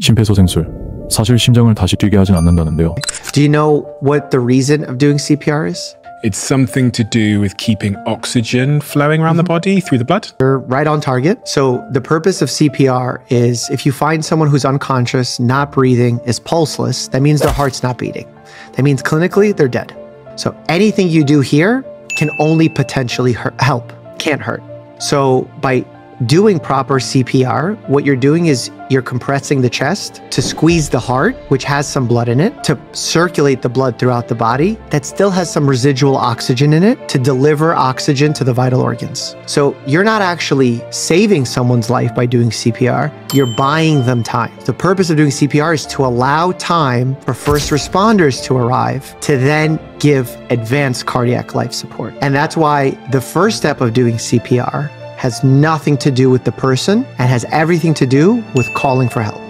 심폐소생술. 사실 심장을 다시 뛰게 하진 않는다는데요. Do you know what the reason of doing CPR is? It's something to do with keeping oxygen flowing around the body through the blood. You're right on target. So, the purpose of CPR is if you find someone who's unconscious, not breathing, is pulseless, that means their heart's not beating. That means clinically they're dead. So, anything you do here can only potentially hurt, help, can't hurt. So, by doing proper CPR, what you're doing is you're compressing the chest to squeeze the heart, which has some blood in it, to circulate the blood throughout the body that still has some residual oxygen in it to deliver oxygen to the vital organs. So you're not actually saving someone's life by doing CPR, you're buying them time. The purpose of doing CPR is to allow time for first responders to arrive to then give advanced cardiac life support. And that's why the first step of doing CPR has nothing to do with the person and has everything to do with calling for help.